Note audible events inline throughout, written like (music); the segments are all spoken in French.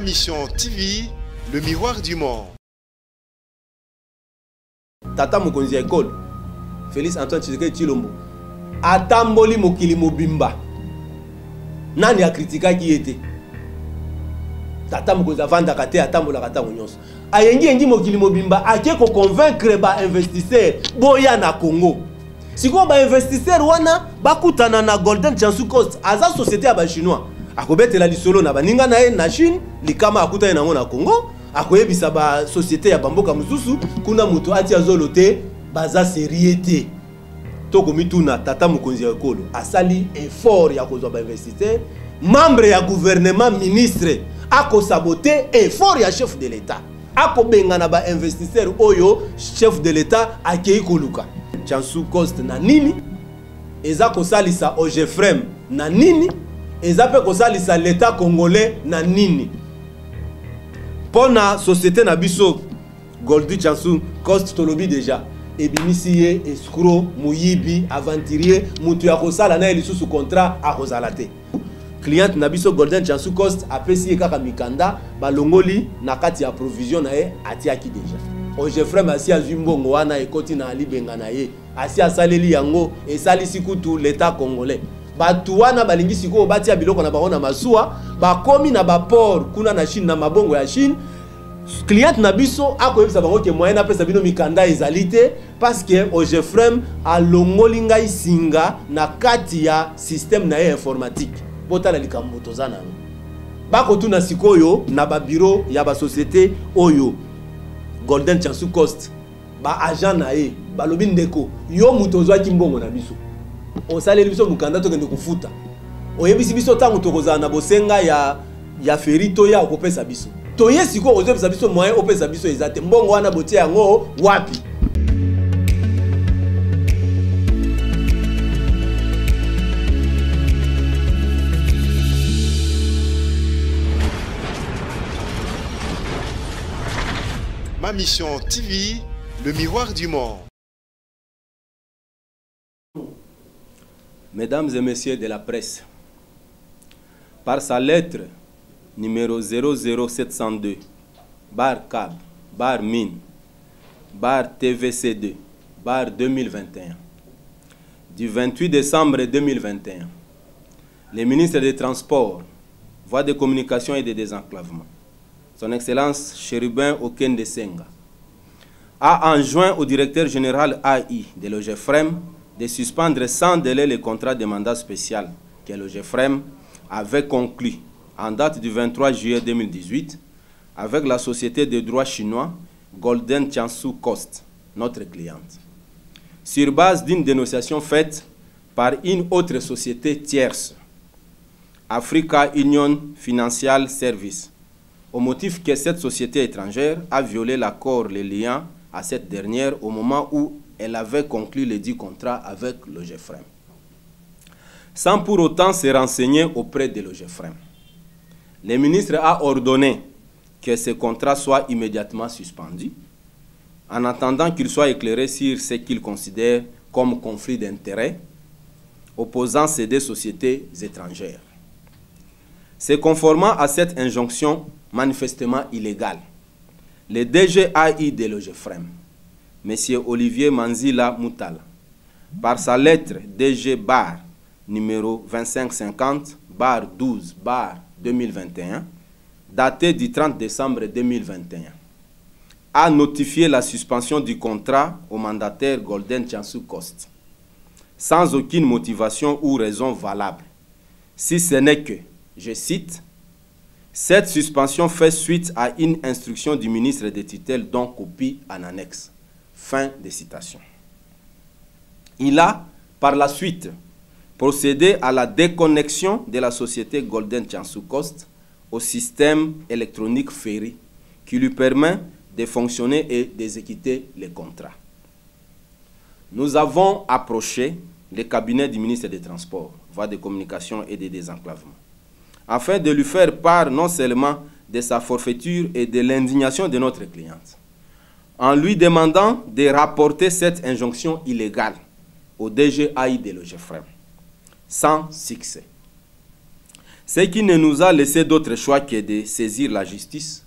Mission TV, le miroir du monde. tata mokonzi ekole félix antoine tshisekedi tshilombo atamboli mokili mobimba. Nani akritikaki ye te tata mokonzi avandaka te atambolaka ntango nyonso. Ayengiyengi mokili mobimba ake koconvaincre bainvestisseur boya na congo. Sikoyo bainvestisseur wana bakutana na golden chansu cost aza société ya bachinois akobetela lisolo na baninga na ye na chine likama akutani nango na congo. Akoyebisa basosiété ya bamboka mosusu kuna moto atia zolo te baza serie te. Tokomituna tata mokonzi ya ekolo asali effort ya kozwa bainvestisseur membre ya gouvernement ministre akosabote effort ya chef de l'état. Akobengana bainvestisseur oyo chef de l'état akei koluka. Chansu cost na nini? Eza kosalisa ogefrem na nini eza mpe kosalisa l'état congolais na nini? Mpo na société na biso goldi chansu cost tolobi deja ebimisi ye escro moyibi aventurier moto ya kosala na ye lisusu contrat akozala te. Cliente na biso golden chansu cost apesi ye kaka mikanda balongoli na kati ya provision na ye atiaki deja ogefrem asi azwi mbongo wana ekoti na libenga na ye. Asi asaleli yango esalisi kutu l'état congolais bato wana balingi sikoyo batia biloko na bango na masuwa bakomi na baport kuna na chine na mabongo ya chine. Cliente na biso akoyebisa bango ke moyen apesa bino mikanda ezali te parceke ogefrem alongoli ngai singa na kati ya systeme na ye informatique. Botala likambo toza na yango bakotuna sikoyo na babiro ya basosiété oyo. Golden chansu cost baagent na ye balobi ndeko. Yo moto ozwaki mbongo na biso osaleli biso mokanda tokende kofuta. Oyebisi biso ntango tokozala na bosenga ya, ya feri toya okopesa biso. Toye sikoyo ozopesa biso moyen opesa biso eza te. Mbongo wana botia yango wapi? Ma mission TV, le miroir du monde. Mesdames et messieurs de la presse, par sa lettre numéro 00702, bar CAB, bar mine, bar TVC2, bar 2021, du 28 décembre 2021, le ministre des Transports, Voies de communication et de désenclavement, son Excellence Chérubin Okende Senga, a enjoint au directeur général AI de l'OGFREM de suspendre sans délai le contrat de mandat spécial que l'OGFREM avait conclu en date du 23 juillet 2018 avec la société de droit chinois Golden Chansu Cost, notre cliente, sur base d'une dénonciation faite par une autre société tierce, Africa Union Financial Service, au motif que cette société étrangère a violé l'accord les liant à cette dernière au moment où elle avait conclu le dit contrat avec l'OGFREM, sans pour autant se renseigner auprès de l'OGFREM. Le ministre a ordonné que ce contrat soit immédiatement suspendu, en attendant qu'il soit éclairé sur ce qu'il considère comme conflit d'intérêts opposant ces deux sociétés étrangères. C'est conformant à cette injonction manifestement illégale, le DGAI de l'OGFREM, M. Olivier Manzila Moutala, par sa lettre DG bar numéro 2550 bar 12 bar 2021, datée du 30 décembre 2021, a notifié la suspension du contrat au mandataire Golden Chansu Cost, sans aucune motivation ou raison valable, si ce n'est que, je cite, cette suspension fait suite à une instruction du ministre des tutelles dont copie en annexe. Fin de citation. Il a, par la suite, procédé à la déconnexion de la société Golden Chansu Cost au système électronique Ferry qui lui permet de fonctionner et d'exécuter les contrats. Nous avons approché le cabinet du ministre des Transports, voies de communication et de désenclavement, afin de lui faire part non seulement de sa forfaiture et de l'indignation de notre cliente, en lui demandant de rapporter cette injonction illégale au DGAI de l'OGFREM, sans succès. Ce qui ne nous a laissé d'autre choix que de saisir la justice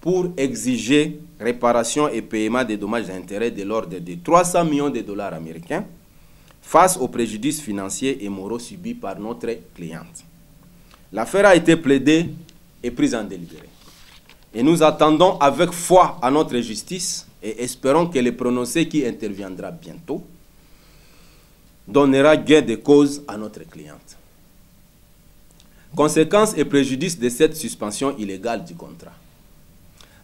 pour exiger réparation et paiement des dommages et intérêts de l'ordre de 300 millions de dollars américains face aux préjudices financiers et moraux subis par notre cliente. L'affaire a été plaidée et prise en délibéré. Et nous attendons avec foi à notre justice et espérons que le prononcé qui interviendra bientôt donnera gain de cause à notre cliente. Conséquences et préjudices de cette suspension illégale du contrat.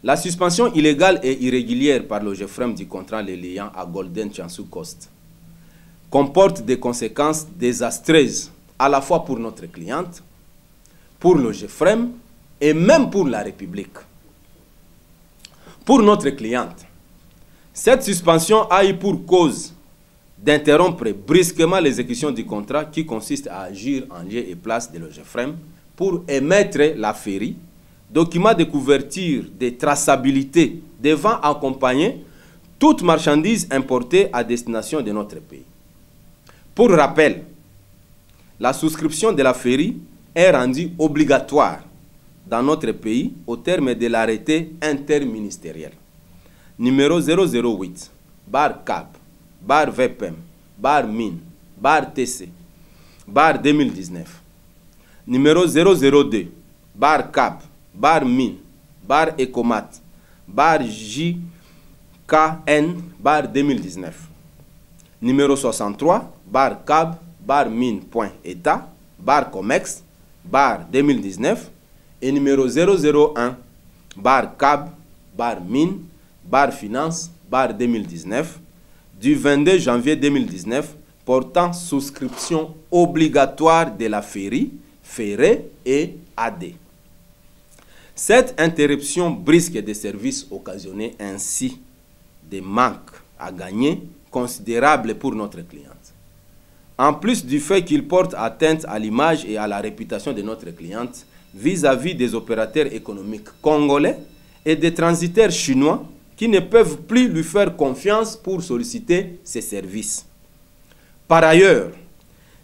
La suspension illégale et irrégulière par le GFREM du contrat les liant à Golden Chansou Coast comporte des conséquences désastreuses à la fois pour notre cliente, pour le GFREM et même pour la République. Pour notre cliente, cette suspension a eu pour cause d'interrompre brusquement l'exécution du contrat qui consiste à agir en lieu et place de l'OGFREM pour émettre la féerie, document de couverture de traçabilité devant accompagner toute marchandise importée à destination de notre pays. Pour rappel, la souscription de la féerie est rendue obligatoire dans notre pays au terme de l'arrêté interministériel numéro 008 bar CAP bar VPM, bar MIN, bar TC, bar 2019. Numéro 002, bar CAP, bar MIN, bar ECOMAT, bar JKN, bar 2019. Numéro 63, bar CAB, bar MIN, bar COMEX, bar 2019. Et numéro 001, bar CAB, bar MIN, bar finance, bar 2019 du 22 janvier 2019 portant souscription obligatoire de la féerie, ferrée et AD. Cette interruption brusque des services occasionnait ainsi des manques à gagner considérables pour notre cliente. En plus du fait qu'il porte atteinte à l'image et à la réputation de notre cliente vis-à-vis -vis des opérateurs économiques congolais et des transitaires chinois qui ne peuvent plus lui faire confiance pour solliciter ses services. Par ailleurs,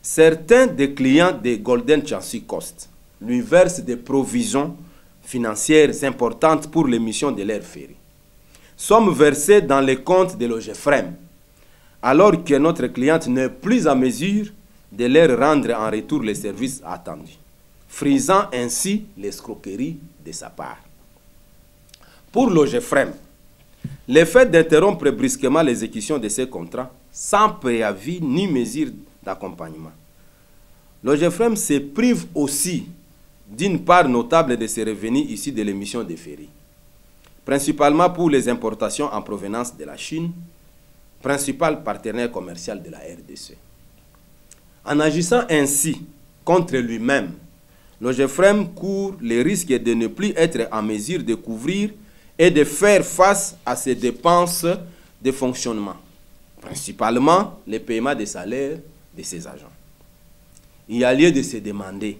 certains des clients de Golden Chancy Coast lui versent des provisions financières importantes pour l'émission de l'air ferry. Sommes versés dans les comptes de l'OGFREM, alors que notre cliente n'est plus à mesure de leur rendre en retour les services attendus, frisant ainsi l'escroquerie de sa part. Pour l'OGFREM, le fait d'interrompre brusquement l'exécution de ces contrats sans préavis ni mesure d'accompagnement. L'OGFREM se prive aussi d'une part notable de ses revenus issus de l'émission des ferries, principalement pour les importations en provenance de la Chine, principal partenaire commercial de la RDC. En agissant ainsi contre lui-même, l'OGFREM court le risque de ne plus être en mesure de couvrir et de faire face à ces dépenses de fonctionnement, principalement les paiements des salaires de ses agents. Il y a lieu de se demander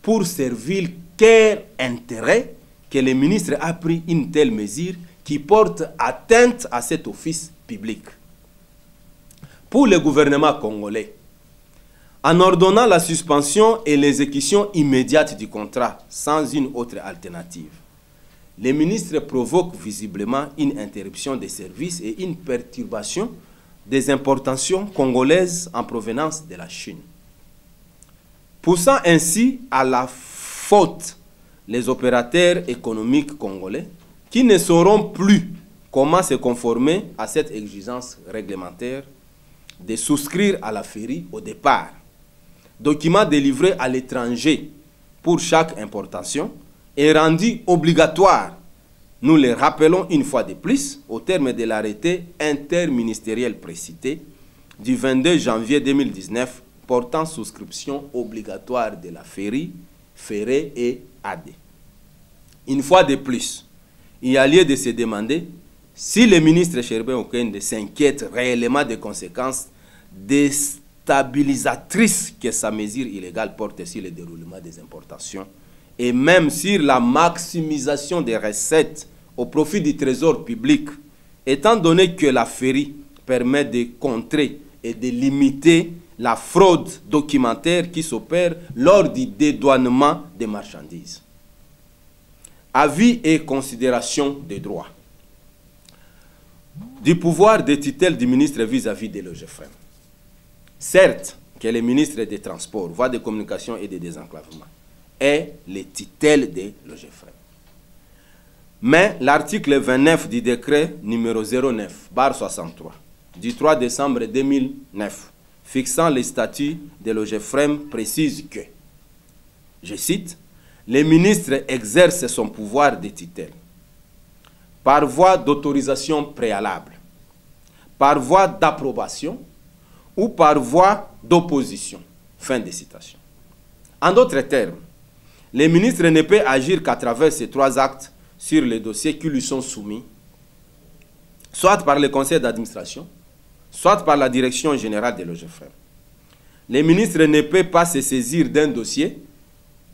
pour servir quel intérêt que le ministre a pris une telle mesure qui porte atteinte à cet office public? Pour le gouvernement congolais, en ordonnant la suspension et l'exécution immédiate du contrat sans une autre alternative, les ministres provoquent visiblement une interruption des services et une perturbation des importations congolaises en provenance de la Chine. Poussant ainsi à la faute les opérateurs économiques congolais qui ne sauront plus comment se conformer à cette exigence réglementaire de souscrire à la féerie au départ. Document délivré à l'étranger pour chaque importation est rendu obligatoire. Nous le rappelons une fois de plus au terme de l'arrêté interministériel précité du 22 janvier 2019 portant souscription obligatoire de la féerie, ferrée et AD. Une fois de plus, il y a lieu de se demander si le ministre Sherbin Okende s'inquiète réellement des conséquences déstabilisatrices que sa mesure illégale porte sur le déroulement des importations et même sur la maximisation des recettes au profit du trésor public, étant donné que la féerie permet de contrer et de limiter la fraude documentaire qui s'opère lors du dédouanement des marchandises. Avis et considération des droits. Du pouvoir de tutelle du ministre vis-à-vis des logefrem. Certes, que le ministre des Transports, voies de communication et des désenclavements est le tutelle des logefrem. Mais l'article 29 du décret numéro 09, bar 63, du 3 décembre 2009, fixant les statuts de l'OGFREM précise que, je cite, le ministre exerce son pouvoir de tutelle par voie d'autorisation préalable, par voie d'approbation ou par voie d'opposition. Fin de citation. En d'autres termes, le ministre ne peut agir qu'à travers ces trois actes sur les dossiers qui lui sont soumis, soit par le conseil d'administration, soit par la direction générale de l'OGFREM. Le ministre ne peut pas se saisir d'un dossier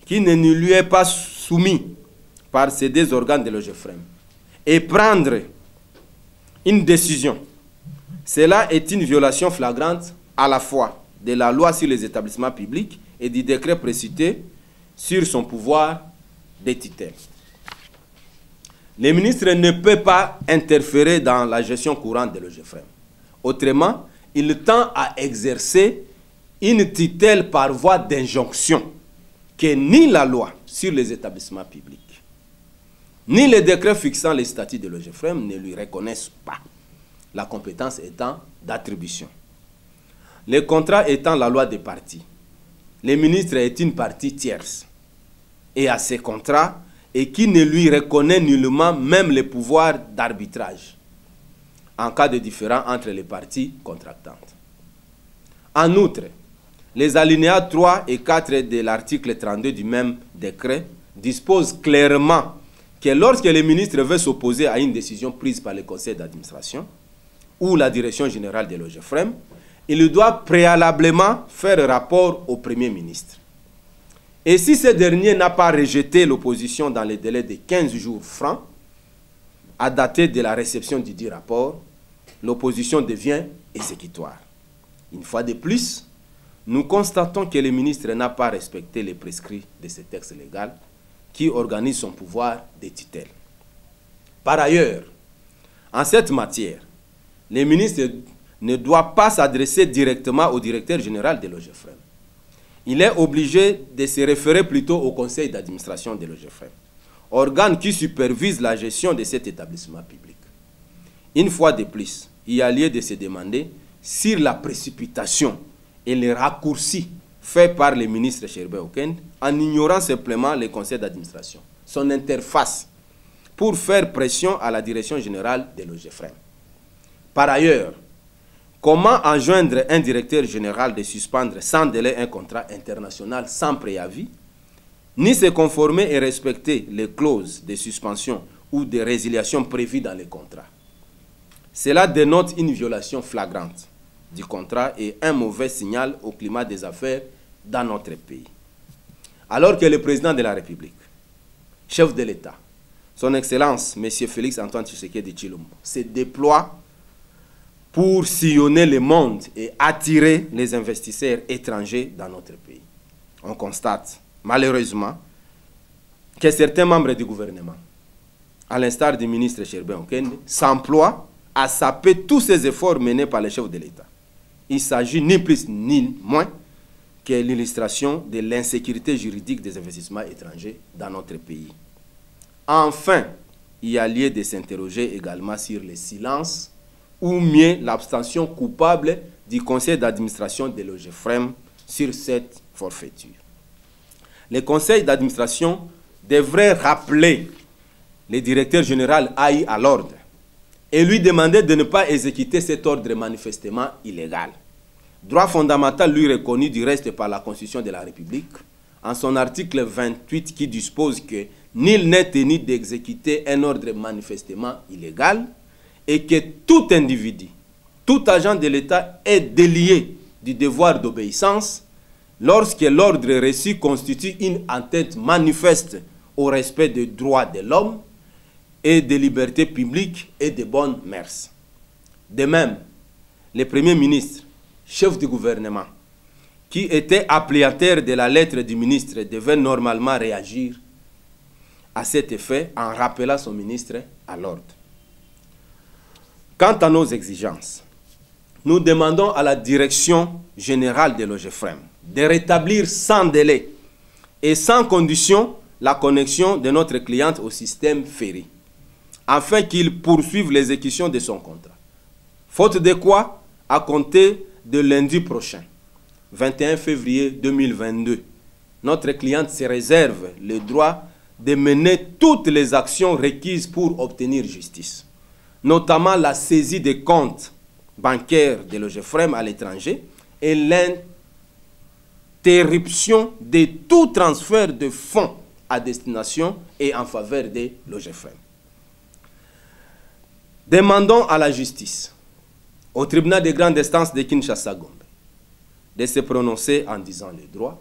qui ne lui est pas soumis par ces deux organes de l'OGFREM et prendre une décision. Cela est une violation flagrante à la fois de la loi sur les établissements publics et du décret précité sur son pouvoir de Le ministre ne peut pas interférer dans la gestion courante de l'OGFREM. Autrement, il tend à exercer une tutelle par voie d'injonction que ni la loi sur les établissements publics, ni les décrets fixant les statuts de l'OGFREM ne lui reconnaissent pas, la compétence étant d'attribution. Le contrat étant la loi des partis, le ministre est une partie tierce et à ces contrats et qui ne lui reconnaît nullement même le pouvoir d'arbitrage en cas de différend entre les parties contractantes. En outre, les alinéas 3 et 4 de l'article 32 du même décret disposent clairement que lorsque le ministre veut s'opposer à une décision prise par le conseil d'administration ou la direction générale de l'OGFREM, il doit préalablement faire rapport au Premier ministre. Et si ce dernier n'a pas rejeté l'opposition dans les délais de 15 jours francs, à dater de la réception du dit rapport, l'opposition devient exécutoire. Une fois de plus, nous constatons que le ministre n'a pas respecté les prescrits de ce texte légal qui organise son pouvoir de tutelle. Par ailleurs, en cette matière, le ministre ne doit pas s'adresser directement au directeur général de l'OGFREM. Il est obligé de se référer plutôt au conseil d'administration de l'OGFREM, organe qui supervise la gestion de cet établissement public. Une fois de plus, il y a lieu de se demander si la précipitation et les raccourcis faits par le ministre Sherbe Okend en ignorant simplement le conseil d'administration, son interface, pour faire pression à la direction générale de l'OGFREM. Par ailleurs, comment enjoindre un directeur général de suspendre sans délai un contrat international sans préavis, ni se conformer et respecter les clauses de suspension ou de résiliation prévues dans les contrats? Cela dénote une violation flagrante du contrat et un mauvais signal au climat des affaires dans notre pays. Alors que le président de la République, chef de l'État, son Excellence, M. Félix Antoine Tshisekedi Chilombo, se déploie pour sillonner le monde et attirer les investisseurs étrangers dans notre pays. On constate, malheureusement, que certains membres du gouvernement, à l'instar du ministre Sherbin Okende, s'emploient à saper tous ces efforts menés par le chef de l'État. Il s'agit ni plus ni moins que l'illustration de l'insécurité juridique des investissements étrangers dans notre pays. Enfin, il y a lieu de s'interroger également sur le silence ou mieux l'abstention coupable du conseil d'administration de l'OGFREM sur cette forfaiture. Le conseil d'administration devrait rappeler le directeur général AI à l'ordre et lui demander de ne pas exécuter cet ordre manifestement illégal. Droit fondamental lui reconnu du reste par la Constitution de la République, en son article 28 qui dispose que nul n'est tenu d'exécuter un ordre manifestement illégal et que tout individu, tout agent de l'État est délié du devoir d'obéissance lorsque l'ordre reçu constitue une entête manifeste au respect des droits de l'homme et des libertés publiques et des bonnes mœurs. De même, le Premier ministre, chef du gouvernement, qui était applicataire de la lettre du ministre devait normalement réagir à cet effet en rappelant son ministre à l'ordre. Quant à nos exigences, nous demandons à la direction générale de l'OGFREM de rétablir sans délai et sans condition la connexion de notre cliente au système ferry, afin qu'il poursuive l'exécution de son contrat. Faute de quoi, à compter de lundi prochain, 21 février 2022, notre cliente se réserve le droit de mener toutes les actions requises pour obtenir justice, notamment la saisie des comptes bancaires de l'OGFREM à l'étranger et l'interruption de tout transfert de fonds à destination et en faveur de l'OGFREM. Demandons à la justice, au tribunal de grande instance de Kinshasa-Gombe, de se prononcer en disant les droits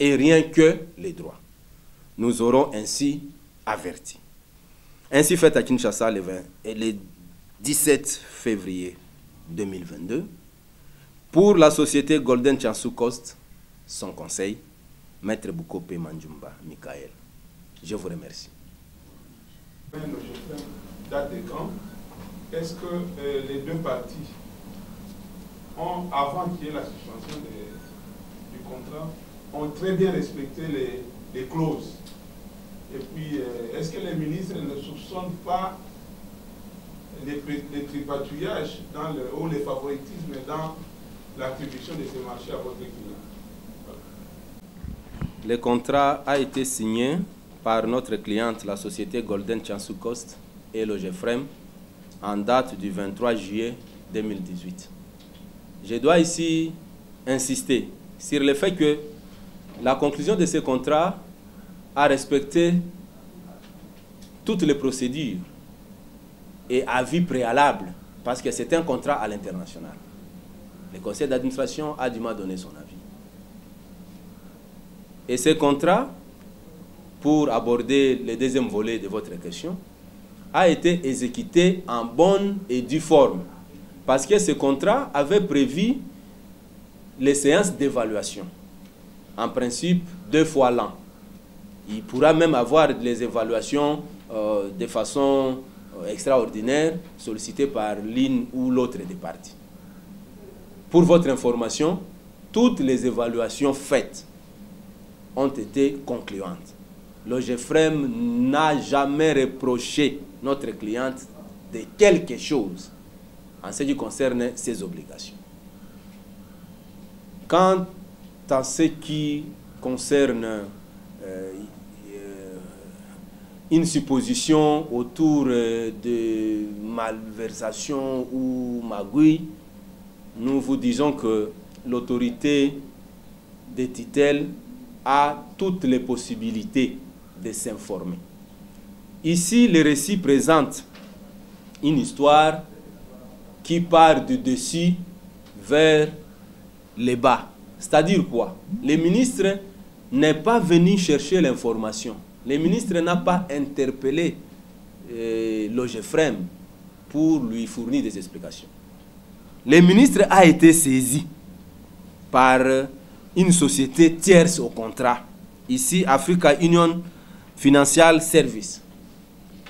et rien que les droits nous aurons ainsi averti. Ainsi fait à Kinshasa le, 20, et le 17 février 2022, pour la société Golden Chansu Cost, son conseil, Maître Boukope Manjumba Michael. Je vous remercie. Date de quand Est-ce que euh, les deux parties ont, avant qu'il y ait la suspension du contrat, ont très bien respecté les clauses? Et puis, euh, est-ce que les ministres ne soupçonnent pas les, les tripatouillages dans le, ou les favoritismes dans l'attribution de ces marchés à votre client? Le contrat a été signé par notre cliente, la société Golden Chansu Cost et le GFREM, en date du 23 juillet 2018. Je dois ici insister sur le fait que la conclusion de ce contrat à respecter toutes les procédures et avis préalables, parce que c'est un contrat à l'international. Le conseil d'administration a dû m'en donner son avis. Et ce contrat, pour aborder le deuxième volet de votre question, a été exécuté en bonne et due forme. Parce que ce contrat avait prévu les séances d'évaluation. En principe, deux fois l'an. Il pourra même avoir les évaluations euh, de façon euh, extraordinaire sollicitées par l'une ou l'autre des parties. Pour votre information, toutes les évaluations faites ont été concluantes. L'OGFREM n'a jamais reproché notre cliente de quelque chose en ce qui concerne ses obligations. Quant à ce qui concerne euh, une supposition autour euh, de malversation ou magouille, nous vous disons que l'autorité de Titel a toutes les possibilités de s'informer. Ici, le récit présente une histoire qui part du dessus vers les bas. C'est-à-dire quoi? Le ministre n'est pas venu chercher l'information le ministre n'a pas interpellé euh, l'OGFREM pour lui fournir des explications. Le ministre a été saisi par une société tierce au contrat, ici Africa Union Financial Service.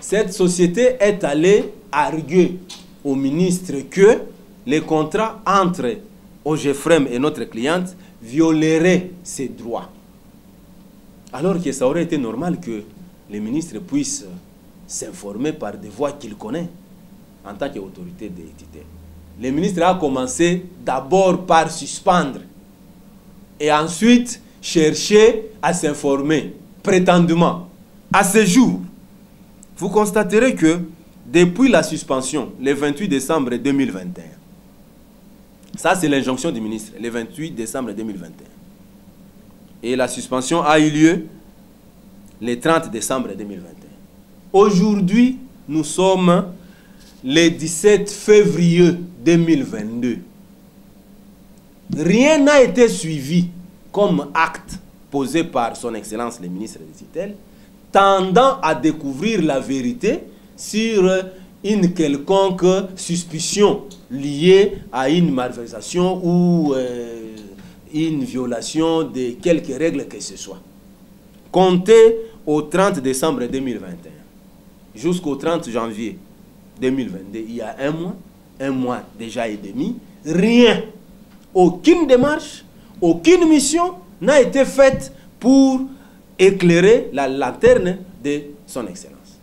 Cette société est allée arguer au ministre que les contrats entre OGFREM et notre cliente violeraient ses droits. Alors que ça aurait été normal que les ministres puissent s'informer par des voies qu'il connaît en tant qu'autorité d'édité. Le ministre a commencé d'abord par suspendre et ensuite chercher à s'informer prétendument. À ce jour, vous constaterez que depuis la suspension, le 28 décembre 2021, ça c'est l'injonction du ministre, le 28 décembre 2021, et la suspension a eu lieu le 30 décembre 2021. Aujourd'hui, nous sommes le 17 février 2022. Rien n'a été suivi comme acte posé par son Excellence le ministre des Citel, tendant à découvrir la vérité sur une quelconque suspicion liée à une malversation ou euh, une violation de quelques règles que ce soit. Comptez au 30 décembre 2021 jusqu'au 30 janvier 2022, il y a un mois, un mois déjà et demi, rien, aucune démarche, aucune mission n'a été faite pour éclairer la lanterne de son Excellence.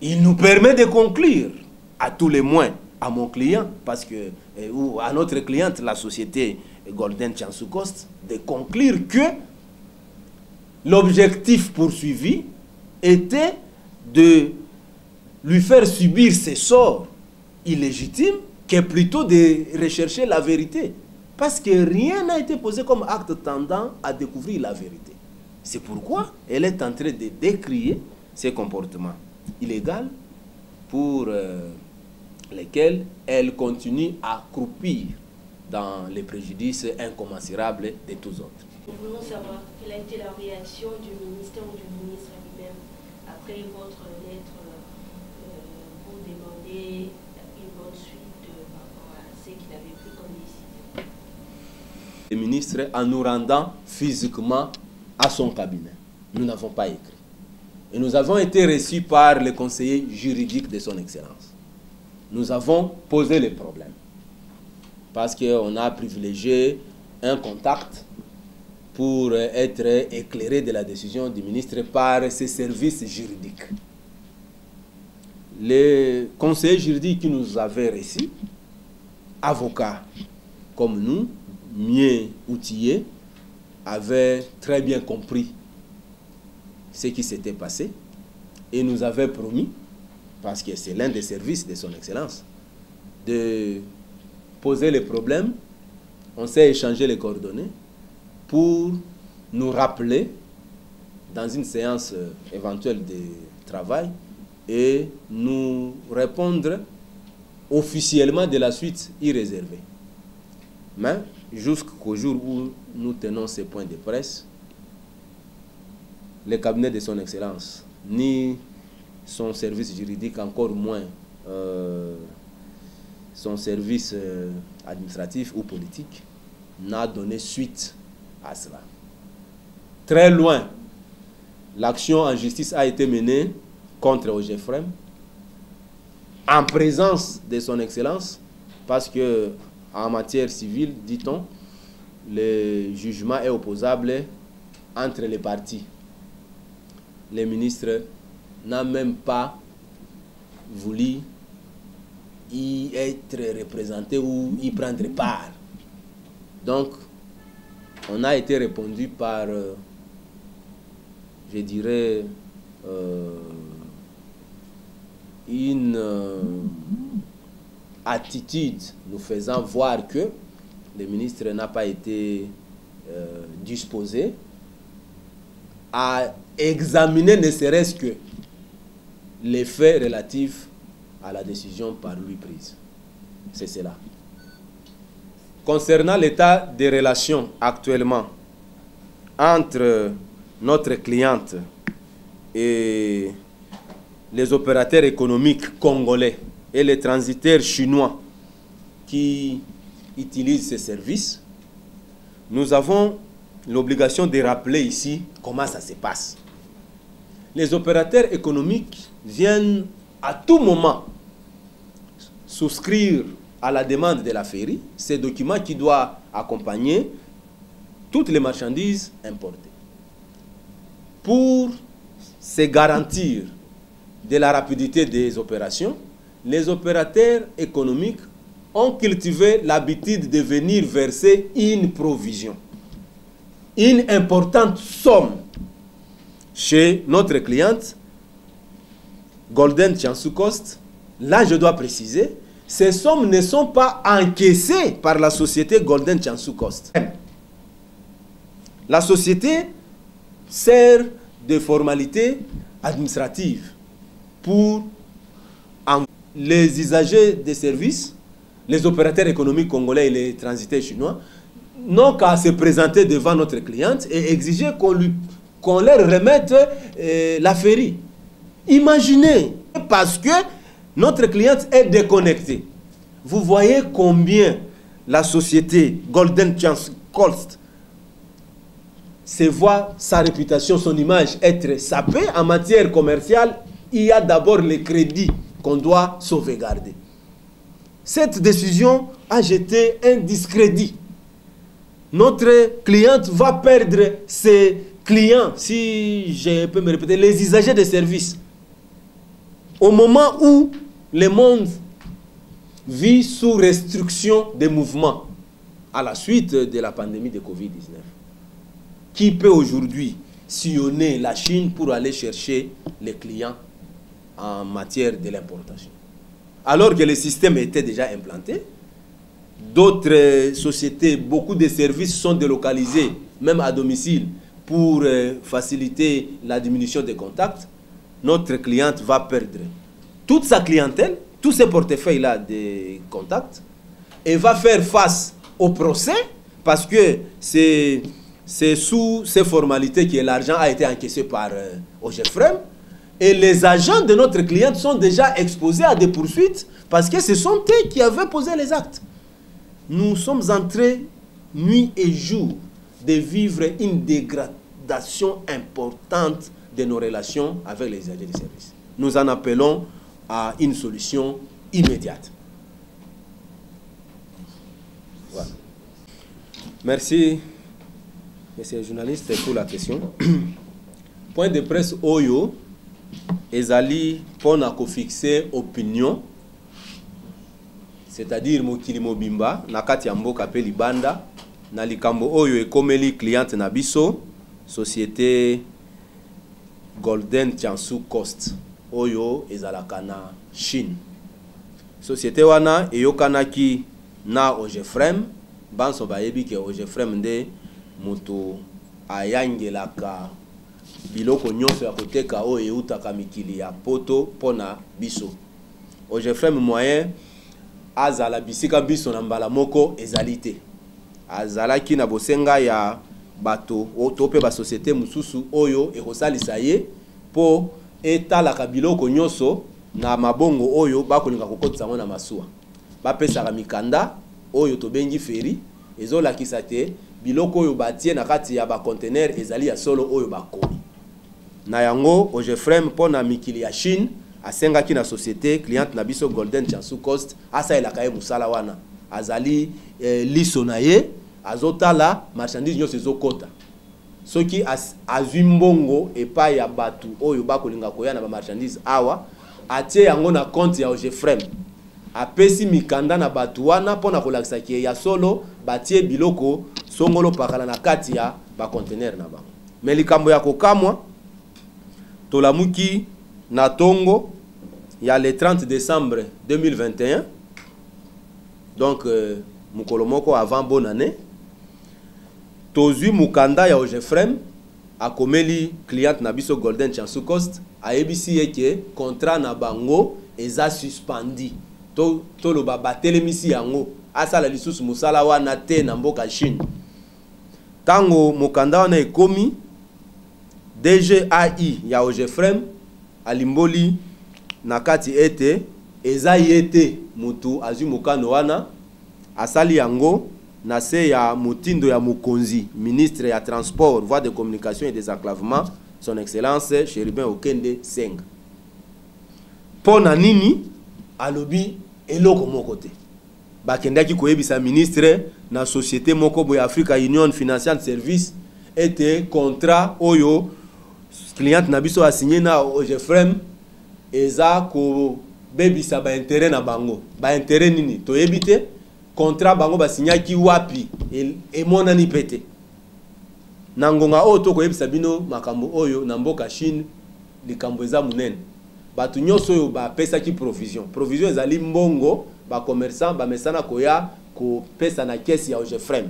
Il nous permet de conclure, à tous les moins, à mon client, parce que, euh, ou à notre cliente, la société Golden Chansu Cost, de conclure que l'objectif poursuivi était de lui faire subir ses sorts illégitimes que plutôt de rechercher la vérité. Parce que rien n'a été posé comme acte tendant à découvrir la vérité. C'est pourquoi elle est en train de décrier ces comportements illégaux pour euh, lesquels elle continue à croupir dans les préjudices incommensurables de tous autres. Nous voulons savoir quelle a été la réaction du ministère ou du ministre lui-même après votre lettre euh, pour demander une bonne suite par rapport à ce qu'il avait pris comme décision. Le ministre en nous rendant physiquement à son cabinet. Nous n'avons pas écrit. Et nous avons été reçus par le conseiller juridique de son Excellence. Nous avons posé les problèmes. Parce qu'on a privilégié un contact pour être éclairé de la décision du ministre par ses services juridiques. Les conseillers juridiques qui nous avaient reçus, avocats comme nous, mieux outillés, avaient très bien compris ce qui s'était passé et nous avait promis, parce que c'est l'un des services de son Excellence, de poser les problèmes. On s'est échangé les coordonnées pour nous rappeler dans une séance euh, éventuelle de travail et nous répondre officiellement de la suite irréservée. Mais jusqu'au jour où nous tenons ces points de presse, le cabinet de son Excellence, ni son service juridique, encore moins euh, son service euh, administratif ou politique, n'a donné suite à cela. Très loin, l'action en justice a été menée contre OGFREM en présence de son Excellence, parce que en matière civile, dit-on, le jugement est opposable entre les parties le ministre n'a même pas voulu y être représenté ou y prendre part. Donc, on a été répondu par, euh, je dirais, euh, une euh, attitude nous faisant voir que le ministre n'a pas été disposé à examiner ne serait-ce que les faits relatifs à la décision par lui prise. C'est cela. Concernant l'état des relations actuellement entre notre cliente et les opérateurs économiques congolais et les transitaires chinois qui utilisent ces services, nous avons l'obligation de rappeler ici comment ça se passe. Les opérateurs économiques viennent à tout moment souscrire à la demande de la féerie ces documents qui doivent accompagner toutes les marchandises importées. Pour se garantir de la rapidité des opérations, les opérateurs économiques ont cultivé l'habitude de venir verser une provision une importante somme chez notre cliente, Golden Chansu. Là, je dois préciser, ces sommes ne sont pas encaissées par la société Golden Chansu Cost. La société sert de formalité administrative pour les usagers des services, les opérateurs économiques congolais et les transitaires chinois n'ont qu'à se présenter devant notre cliente et exiger qu'on leur remette euh, la féerie. Imaginez, parce que notre cliente est déconnectée. Vous voyez combien la société Golden Chance Cost se voit sa réputation, son image être sapée en matière commerciale, il y a d'abord les crédits qu'on doit sauvegarder. Cette décision a jeté un discrédit. Notre cliente va perdre ses clients, si je peux me répéter, les usagers de services. Au moment où le monde vit sous restriction des mouvements à la suite de la pandémie de Covid-19. Qui peut aujourd'hui sillonner la Chine pour aller chercher les clients en matière de l'importation? Alors que le système était déjà implanté, d'autres sociétés, beaucoup de services sont délocalisés, même à domicile, pour euh, faciliter la diminution des contacts. Notre cliente va perdre toute sa clientèle, tous ces portefeuilles-là de contacts, et va faire face au procès parce que c'est sous ces formalités que l'argent a été encaissé par euh, OGFREM. Et les agents de notre cliente sont déjà exposés à des poursuites parce que ce sont eux qui avaient posé les actes. Nous sommes en train, nuit et jour, de vivre une dégradation importante de nos relations avec les agents de service. Nous en appelons à une solution immédiate. Voilà. Merci, monsieur le journaliste, pour la question. (clears throat) Point de presse Oyo, ezali mpona kofixer opinion c'est-à-dire mokili mobimba na kati ya mboka likambo oyo cliente na biso société golden chansu cost oyo ezalaka na chine. Société wana eyokanaki na ogefrem banso bayebi ke ogefrem nde moto ayangelaka biloko nyonso ya koteka oyo eutaka mikili ya poto mpona biso. Ogefrem moyen azala bisika biso na mbala moko ezali te. Azalaki na bosenga ya bato to mpe basosiete mosusu oyo ekosalisa ye mpo etalaka biloko nyonso na mabongo oyo bakolinga kokotisa yango na masuwa. Bapesaka mikanda oyo tobengi feri ezolakisa te biloko oyo batie na kati ya bacontener ezali ya solo oyo bakomi. Na yango ogefrem mpo na mikili ya chine asengaki na société cliente na biso golden chansu cost asalelaka ye mosala wana. Azali eh, liso na ye azotala marchandise nyonso ezokɔta soki azwi mbongo epai ya bato oyo bakolinga koya na bamarchandise awa atie yango na compte ya ogefrem. Apesi mikanda na bato wana mpona kolakisa ke ya solo batie biloko songolo pakala na kati ya bacontener na bango. Me likambo ya kokamwa tolamuki na ntongo ya le 30 décembre 2021 donc euh, mokolo moko avant bonne année tozwi mokanda ya ogefrem akomeli cliente na biso golden chansu cost ayebisi ye ke contrat na bango eza suspendi. Toloba to batelemisi yango asala lisusu mosala wana te na mboka chine. Ntango mokanda wana ekomi dgai ya ogefrem alimboli na kati ete eza ye te motu azwi mokano wana asali yango na se ya motindo ya mokonzi ministre ya transport voie de communication et désenclavement son excellence chérubin okende senga mpo na nini alobi eloko moko te? Bakendaki koyebisa ministre na société moko boye africa union financial service ete contrat oyo cliente na biso asigne na ogefrem eza kobebisa baintere na bango. Baintere nini? Toyebi te contrat bango basinyaki wapi? Emonani mpe te. Na ngonga oyo tokoyebisa bino makambo oyo na mboka chine likambo eza monene. Bato nyonso oyo bapesaki provision. Provision ezali mbongo bacommerçant bamesana koya kopesa na kesi ya ogefrem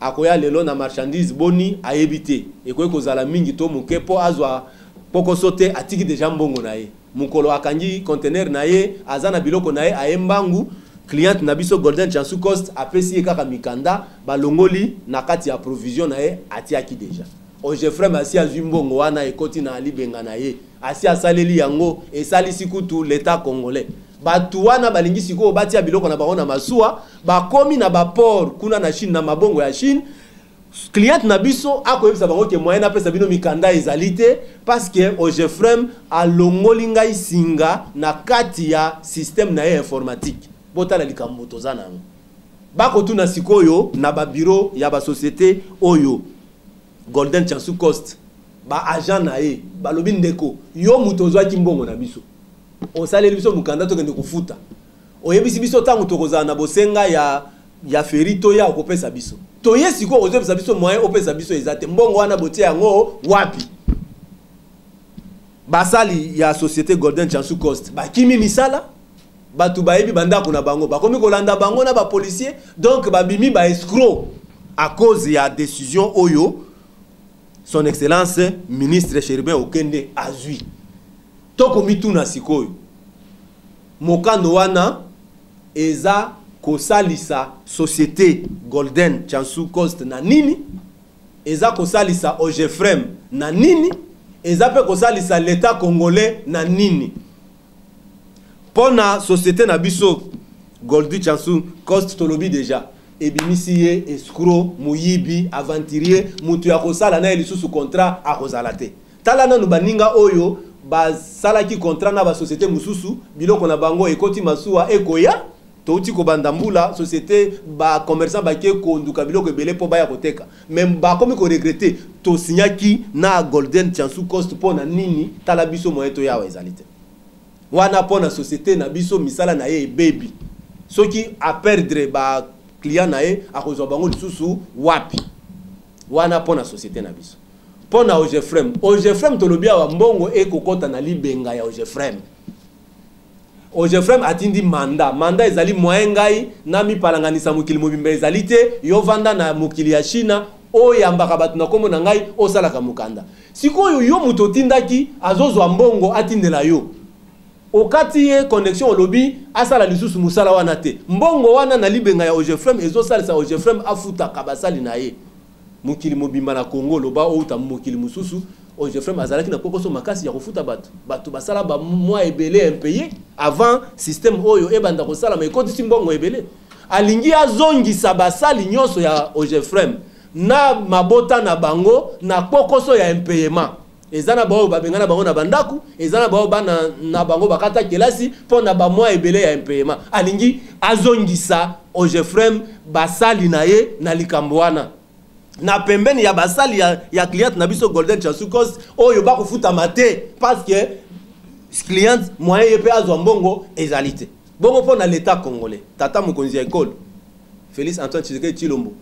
akoya lelo na marchandise boni ayebi te. Ekoki kozala mingi to moke mpo azwa pokoso te atiki deja mbongo na ye. Mokolo akangi contener na ye aza na biloko na ye aye mbangu cliente na biso golden chansu cost apesi ye kaka mikanda balongoli na kati ya provision na ye atiaki deja. Ogefrem asi azwi mbongo wana ekoti na libenga na ye. Asi asaleli yango esalisi kutu l'état congolais. Bato wana balingi sikoyo batia biloko na bango na masuwa bakomi na baport kuna na chine na mabongo ya chine. Cliente na biso akoyebisa bango ke moyen apesa bino mikanda ezali te parce que ogefrem alongoli ngai singa na kati ya systeme na ye informatique botala likambo toza na yango. Bakotuna sikoyo na babiro ya basosiété oyo. Golden chansu cost baagent na ye balobi ndeko yo moto ozwaki mbongo na biso. Osaleli biso mokanda tokende kofuta. Oyebisi biso ntango tokozala na bosenga ya ya feri toya okopesa biso. Toye sikoyo ozopesa biso moyen opesa biso eza te. Mbongo wana botia yango wapi? Basali ya société golden chansu cost bakimi misala bato bayebi bandako na bango. Bakomi kolanda bango na bapolisier donc babimi baescro à cause ya décision oyo son excellence ministre cherubin okende azwi tokomituna sikoyo. Mokano wana eza kosalisa société golden chansu cost na nini? Eza kosalisa ogefrem na nini? Eza mpe kosalisa l'état congolais na nini mpo na société na biso goldi chansu cost tolobi deja ebimisi ye escro moyibi aventurier moto ya kosala na ye lisusu contrat akozala te. Tala nanu baninga oyo basalaki contrat na basociété mosusu biloko na bango ekoti masuwa ekoya touti kobanda mbula société bacommerçant bake konduka biloko ebele mpo baya koteka. Me bakomi koregrete tosinyaki na golden chansu cost mpo na nini tala biso moye toyawa ezali te wana mpo na société na biso misala na ye ebebi. Soki aperdre baclient na ye akozwa bango lisusu wapi? Wana mpo na société na biso. Mpo na ogefrem. Ogefrem tolobi awa mbongo ekokɔta na libenga ya ogefrem. Ogefrem atindi manda. Manda ezali moyen ngai na mipalanganisa mokili mobimba ezali te. Yo vanda na mokili ya china oyambaka bato na nkombo na ngai osalaka mokanda. Sikoyo yo moto otindaki azozwa mbongo atindela yo okati ye connexion olobi asala lisusu mosala wana te. Mbongo wana na libenga ya ogefrem ezosalisa ogefrem afutaka basali na ye. Mokili mobimba na congo loba outa mokili mosusu ogefrem azalaki na kokoso makasi ya kofuta bato. Bato basala bamwa ebele impeye avant systeme oyo ebanda kosalama ekotisi mbongo ebele. Alingi azongisa basali nyonso ya ogefrem na mabota na bango na kokoso ya impayement eza na baoyo babenga na bango na bandako eza na baoyo bana na bango bakata kelasi mpo na bamwa ebele ya impayement alingi azongisa ogefrem basali na ye na likambo wana. Na pembeni ya basali ya, ya cliente na biso golden chasukos oyo bakofutama te parce que cliente moyen ye mpe azwa mbongo ezali te. Bongo mpo na l'état congolais tata mokonzi ya ekole félix antoine tshisekedi tshilombo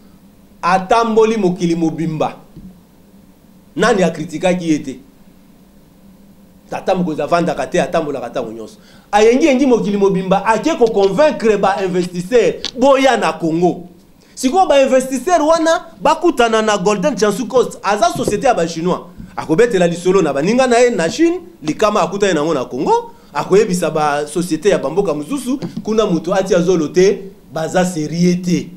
atamboli mokili mobimba nani akritikaki ye te? Tata mokonzi avandaka te atambolaka ntango nyonso. Ayengiyengi mokili mobimba ake koconvaincre bainvestisseur boya na congo. Sikoyo bainvestisseur wana bakutana na golden chansu cost aza société ya bachinois akobetela lisolo na baninga na ye na chine likama akutani nango na congo. Akoyebisa basociété ya bamboka mosusu kuna moto atia zolo te baza serie te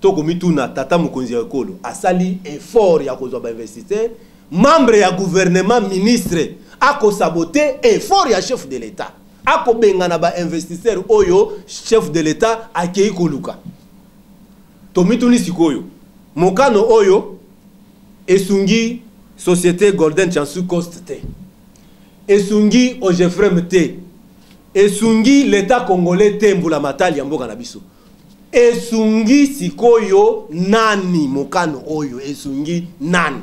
tokomituna tata mokonzi ya ekolo asali effort ya kozwa bainvestisseur membre ya gouvernement ministre akosabote effort ya chef de l'état. Akobengana bainvestisseur oyo chef de l'état akei koluka. Tomituni sikoyo mokano oyo esungi société golden chansu cost te. Esungi ogefrem te. Esungi l'état congolais te mbula matali ya mboka na biso esungi sikoyo nani mokano oyo esungi nani?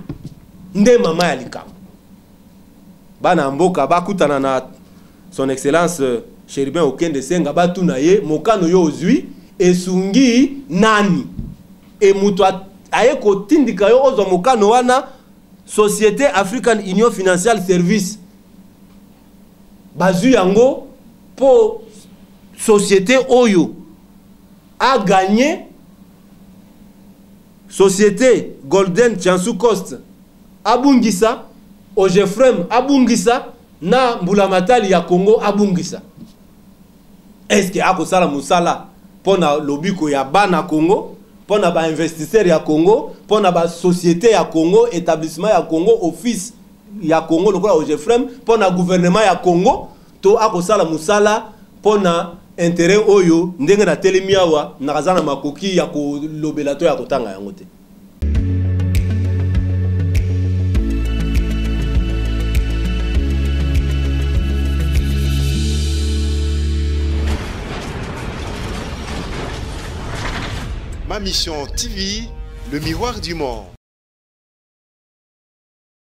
Nde mama ya likambo. Bana ya mboka bakutana na son excellence cherubin okende senga batuna ye mokano yo ozwi esungi nani? E moto aye kotindika yo ozwa mokano wana société african union financial service. Bazwi yango mpo société oyo aganye société golden chansu cost abungisa ogefrem abungisa na mbulamatali ya congo abungisa estce akosala mosala mpo na lobiko ya bana congo mpo na bainvestisseur ya congo mpo na basociété ya congo établissement ya congo office ya congo lokola ogefrem mpo na gouvernement ya congo to akosala mosala mpo na intérêt oyo ndenge natelemi awa nakaza na makoki ya kolobela to ya kotanga yango te Ma mission TV, le miroir du monde.